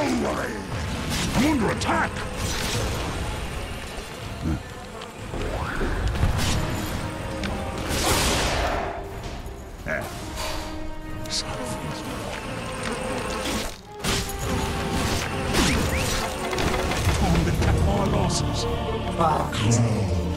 Don't worry. I'm under attack. Time to losses. Fuck. Feel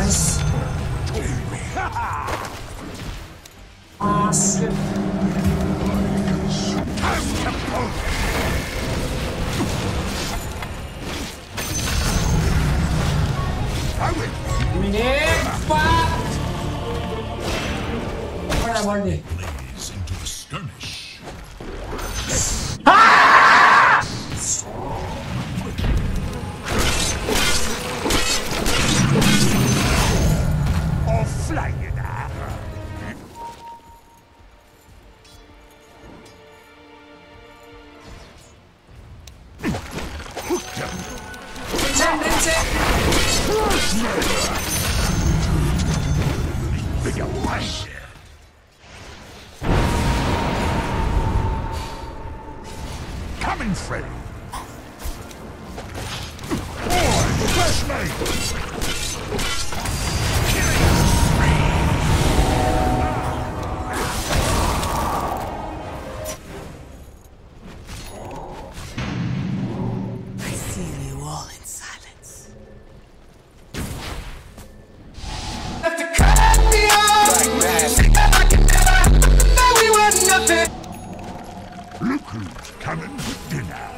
ナイスあーす。げえミネーバーこれは終わりで Bigger wash. Coming through. Boy, bless me. Who's coming for dinner.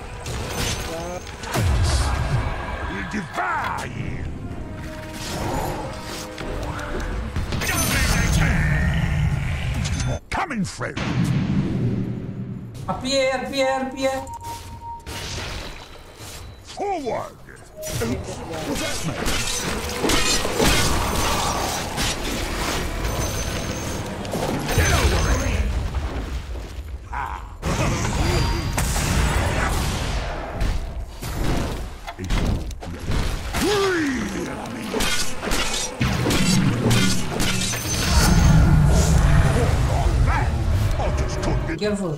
We'll devour you. Coming through. Appear, appear, appear. Forward. Oops, was that me? Careful.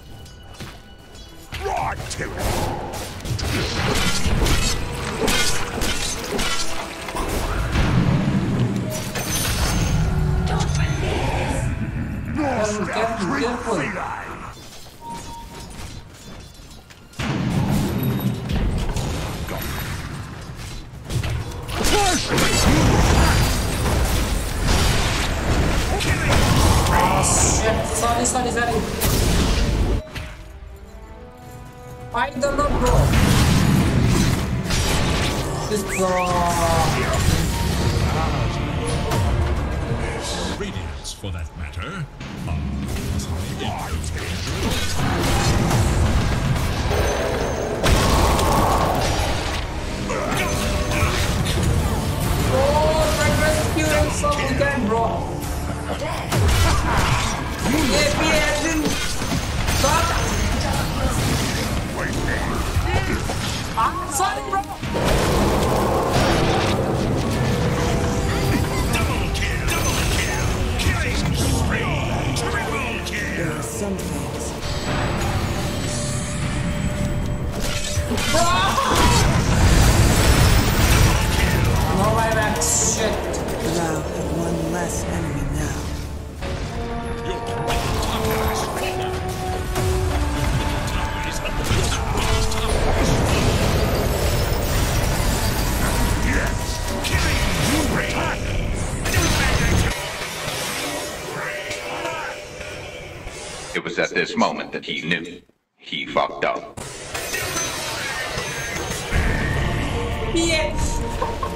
Careful, careful, careful. Sorry, sorry, sorry. I don't know, bro. This. Radiance, for that matter, No. Shit. one less enemy now. Yes. Killing spree! It was at this moment that he knew. He fucked up. Yes.